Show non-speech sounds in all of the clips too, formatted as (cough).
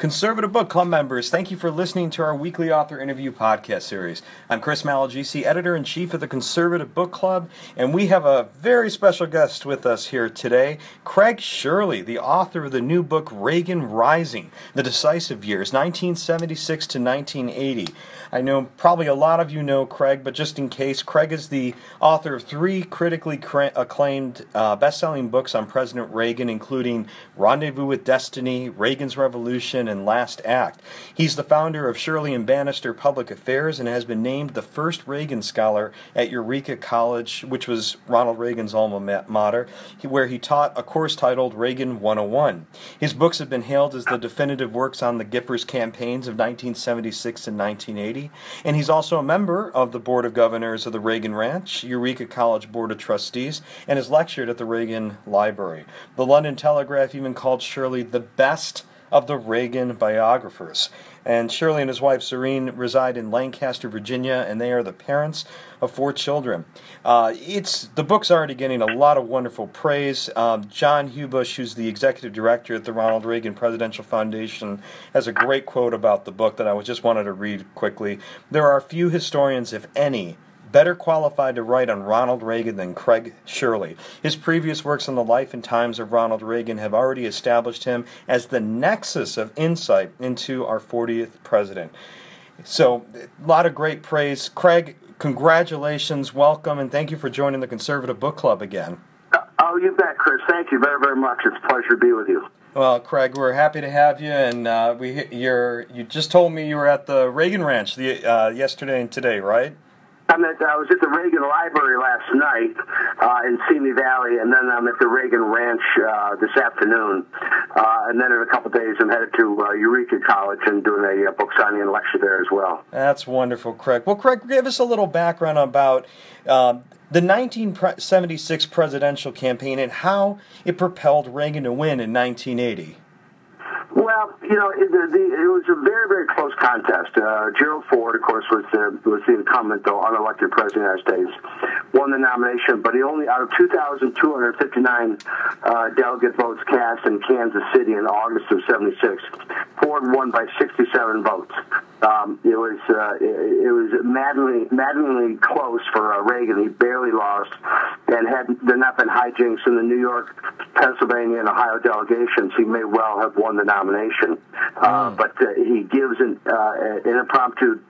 Conservative Book Club members, thank you for listening to our weekly author interview podcast series. I'm Chris Malagisi, editor in chief of the Conservative Book Club, and we have a very special guest with us here today Craig Shirley, the author of the new book Reagan Rising The Decisive Years, 1976 to 1980. I know probably a lot of you know Craig, but just in case, Craig is the author of three critically acclaimed uh, best selling books on President Reagan, including Rendezvous with Destiny, Reagan's Revolution, and Last Act. He's the founder of Shirley and Banister Public Affairs and has been named the first Reagan Scholar at Eureka College, which was Ronald Reagan's alma mater, where he taught a course titled Reagan 101. His books have been hailed as the definitive works on the Gippers campaigns of 1976 and 1980, and he's also a member of the Board of Governors of the Reagan Ranch, Eureka College Board of Trustees, and has lectured at the Reagan Library. The London Telegraph even called Shirley the best of the Reagan biographers. And Shirley and his wife Zorine reside in Lancaster, Virginia, and they are the parents of four children. Uh, it's the book's already getting a lot of wonderful praise. Um, John Heubusch, who's the executive director at the Ronald Reagan Presidential Foundation, has a great quote about the book that I was just wanted to read quickly. There are few historians, if any, better qualified to write on Ronald Reagan than Craig Shirley. His previous works on the life and times of Ronald Reagan have already established him as the nexus of insight into our 40th president. So, a lot of great praise. Craig, congratulations, welcome, and thank you for joining the Conservative Book Club again. Oh, you bet, Chris. Thank you very, very much. It's a pleasure to be with you. Well, Craig, we're happy to have you, and uh, we you're you just told me you were at the Reagan Ranch the uh, yesterday and today, right? I'm at, I was at the Reagan Library last night uh, in Simi Valley, and then I'm at the Reagan Ranch uh, this afternoon. Uh, and then in a couple days, I'm headed to uh, Eureka College and doing a uh, book signing and lecture there as well. That's wonderful, Craig. Well, Craig, give us a little background about um, the 1976 presidential campaign and how it propelled Reagan to win in 1980. Well, you know, it, the, it was a very, very close contest. Uh, Gerald Ford, of course, was the was the incumbent, though unelected president of the United States, won the nomination, but he only out of 2,259 uh, delegate votes cast in Kansas City in August of '76, Ford won by 67 votes. Um, it was uh, it, it was maddeningly, maddeningly close for uh, Reagan. He barely lost, and had there not been hijinks in the New York, Pennsylvania, and Ohio delegations, he may well have won the nomination. Uh, mm. But uh, he gives an, uh, an impromptu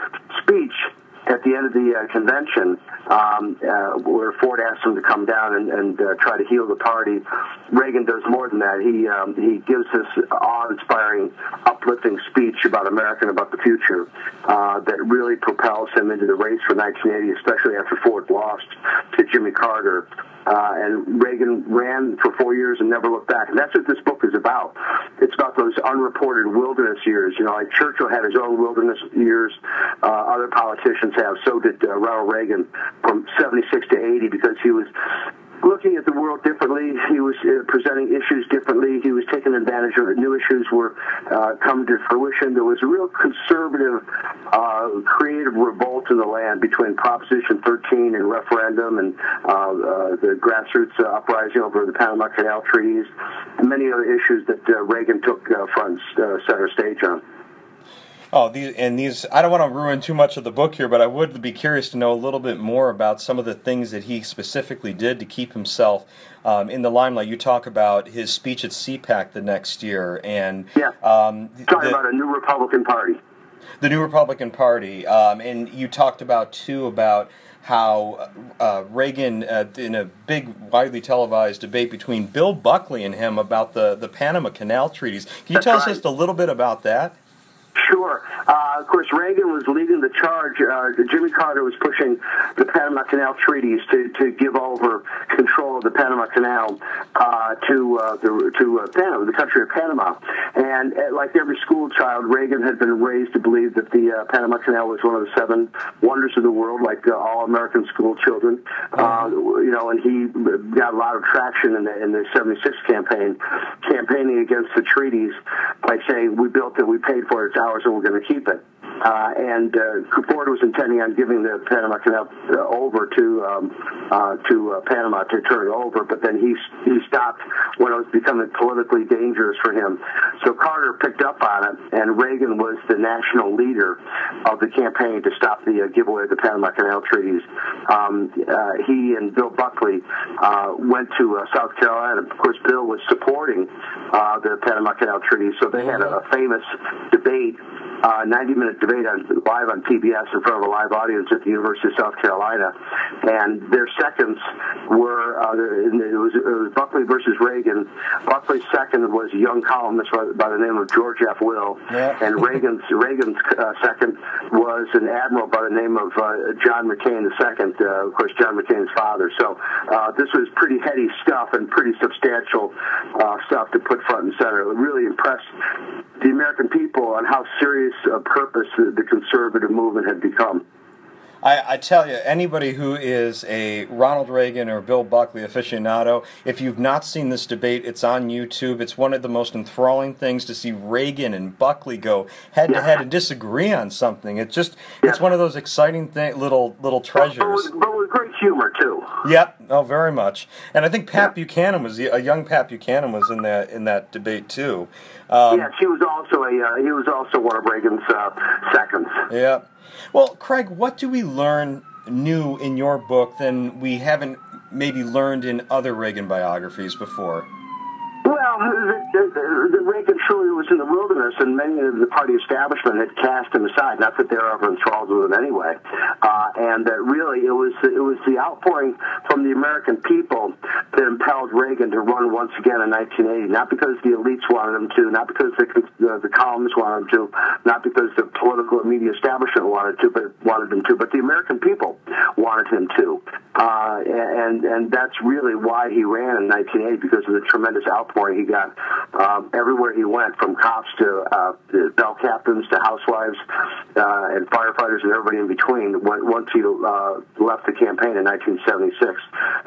at the end of the uh, convention, um, uh, where Ford asked him to come down and, and uh, try to heal the party, Reagan does more than that. He um, he gives this awe-inspiring, uplifting speech about America and about the future uh, that really propels him into the race for 1980, especially after Ford lost to Jimmy Carter. Uh, and Reagan ran for four years and never looked back. And that's what this book is about. It's about those unreported wilderness years. You know, like Churchill had his own wilderness years. Uh, other politicians have. So did uh, Ronald Reagan from 76 to 80 because he was world differently. He was uh, presenting issues differently. He was taking advantage of it. New issues were uh, coming to fruition. There was a real conservative, uh, creative revolt in the land between Proposition 13 and referendum and uh, uh, the grassroots uprising over the Panama Canal treaties and many other issues that Reagan took front center stage on. Oh, these and these. I don't want to ruin too much of the book here, but I would be curious to know a little bit more about some of the things that he specifically did to keep himself um, in the limelight. You talk about his speech at CPAC the next year, and yeah, um, talking about a new Republican Party. The new Republican Party, um, and you talked about too about how uh, Reagan, uh, in a big, widely televised debate between Bill Buckley and him about the, the Panama Canal treaties. Can you That's tell right. us just a little bit about that? Sure. Uh, of course, Reagan was leading the charge. Uh, Jimmy Carter was pushing the Panama Canal treaties to, to give over control of the Panama Canal uh, to uh, the to uh, Panama, the country of Panama. And uh, like every school child, Reagan had been raised to believe that the Panama Canal was one of the seven wonders of the world, like all American school children. you know, and he got a lot of traction in the in the '76 campaign, campaigning against the treaties by saying, "We built it, we paid for it, it's ours, and we're going to keep it." Uh, and uh, Ford was intending on giving the Panama Canal uh, over to um, uh, to uh, Panama to turn it over, but then he he stopped when it was becoming politically dangerous for him. So Carter picked up on it, and Reagan was the national leader of the campaign to stop the giveaway of the Panama Canal treaties. Um, he and Bill Buckley went to South Carolina. Of course, Bill was supporting the Panama Canal Treaty, so they had a, a famous debate uh, 90 minute debate on, live on PBS in front of a live audience at the University of South Carolina. And their seconds were, uh, it, was, it was Buckley versus Reagan. Buckley's second was a young columnist by, by the name of George F. Will. Yeah. And Reagan's, (laughs) Reagan's uh, second was an admiral by the name of uh, John McCain II, uh, of course, John McCain's father. So uh, this was pretty heady stuff and pretty substantial uh, stuff to put front and center. It really impressed the American people on how serious a purpose the conservative movement had become. I, I, tell you, anybody who is a Ronald Reagan or Bill Buckley aficionado, if you've not seen this debate, it's on YouTube. It's one of the most enthralling things to see Reagan and Buckley go head to head and disagree on something. It's just, it's one of those exciting thing, little little treasures. But with, but with great humor too. Yep, oh, very much. And I think Pat yeah. Buchanan was a young Pat Buchanan was in that in that debate too. Um, yeah, he was also a uh, he was also one of Reagan's uh, seconds. Yeah. Well, Craig, what do we learn new in your book than we haven't maybe learned in other Reagan biographies before? Well, the, Reagan truly was in the wilderness, and many of the party establishment had cast him aside. Not that they were ever enthralled with him anyway, uh, and that really it was was the outpouring from the American people that impelled Reagan to run once again in 1980. Not because the elites wanted him to, not because the the, the columnists wanted him to, not because the political and media establishment wanted to, but wanted him to, but the American people wanted him to, uh, and and that's really why he ran in 1980 because of the tremendous outpouring he got um, everywhere he went, from cops to, uh, bell captains to housewives uh, and firefighters and everybody in between. Once he uh, left the campaign in 1976,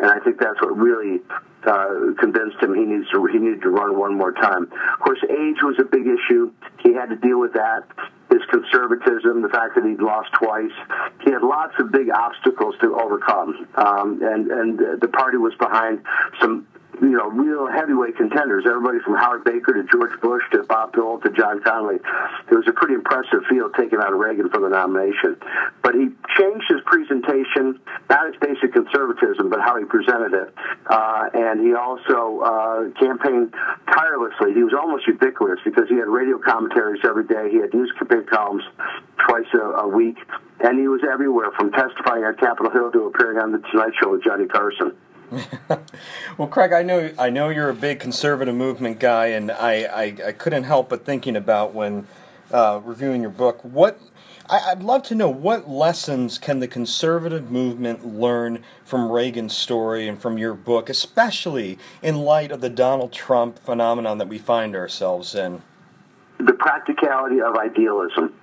and I think that's what really uh, convinced him he needs to he needed to run one more time. Of course, age was a big issue. He had to deal with that. His conservatism, the fact that he'd lost twice, he had lots of big obstacles to overcome, um, and and the party was behind some you know, real heavyweight contenders. Everybody from Howard Baker to George Bush to Bob Dole to John Connally. It was a pretty impressive field taken out of Reagan for the nomination. But he changed his presentation, not his basic conservatism, but how he presented it. Uh, and he also uh, campaigned tirelessly. He was almost ubiquitous because he had radio commentaries every day. He had newspaper columns twice a, a week. And he was everywhere from testifying on Capitol Hill to appearing on The Tonight Show with Johnny Carson. Well, Craig, I know I know you're a big conservative movement guy, and I, I, I couldn't help but thinking about when uh, reviewing your book. What I, would love to know what lessons can the conservative movement learn from Reagan's story and from your book, especially in light of the Donald Trump phenomenon that we find ourselves in. The practicality of idealism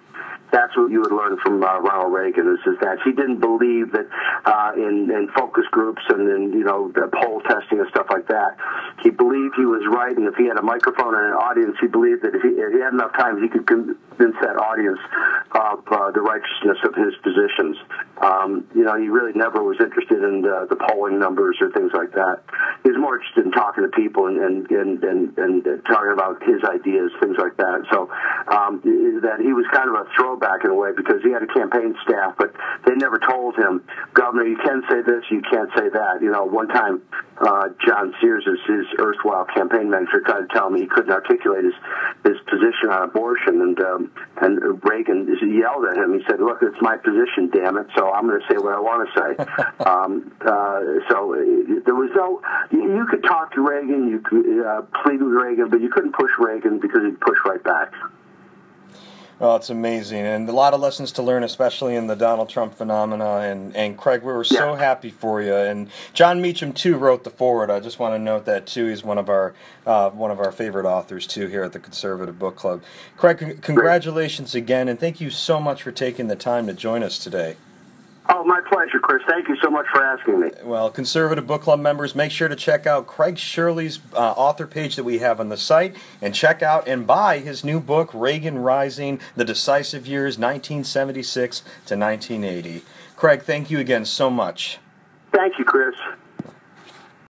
that's what you would learn from uh, Ronald Reagan is, is that he didn't believe that uh, in, in focus groups and in you know the poll testing and stuff like that. He believed he was right, and if he had a microphone and an audience, he believed that if he, if he had enough time, he could convince that audience of uh, the righteousness of his positions. Um, you know, he really never was interested in the, the polling numbers or things like that. He was more interested in talking to people and and and and, and talking about his ideas, things like that. So um, that he was kind of a throw back in a way because he had a campaign staff, but they never told him, Governor, you can say this, you can't say that. You know, one time uh, John Sears, his erstwhile campaign manager, tried to tell me he couldn't articulate his his position on abortion, and um, and Reagan yelled at him. He said, "Look, it's my position, damn it! So I'm going to say what I want to say." (laughs) um, uh, so there was no. You, could talk to Reagan, you could uh, plead with Reagan, but you couldn't push Reagan because he'd push right back. Oh, it's amazing, and a lot of lessons to learn, especially in the Donald Trump phenomena. And, and Craig, we were so yeah. happy for you. And Jon Meacham too wrote the foreword. I just want to note that too. He's one of our uh, one of our favorite authors too here at the Conservative Book Club. Craig, congratulations again, and thank you so much for taking the time to join us today. Oh, my pleasure, Chris. Thank you so much for asking me. Well, Conservative Book Club members, make sure to check out Craig Shirley's uh, author page that we have on the site and check out and buy his new book, Reagan Rising The Decisive Years, 1976 to 1980. Craig, thank you again so much. Thank you, Chris.